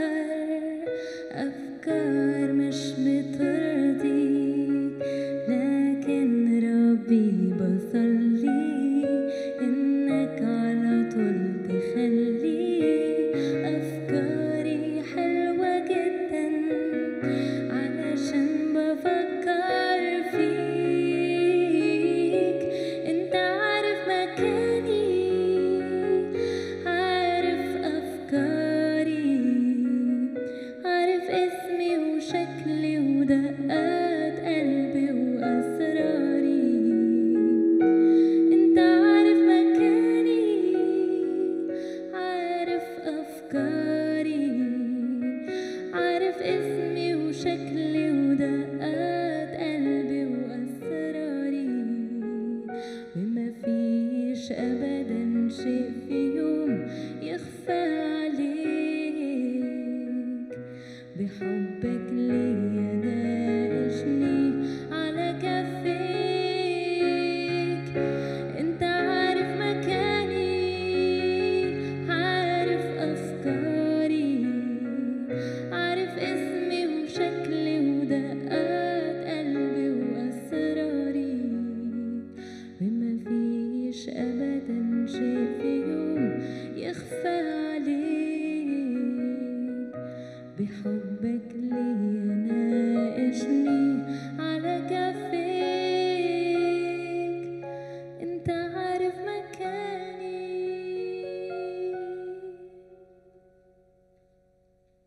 her of gold. عليك بحبك. بحبك ليه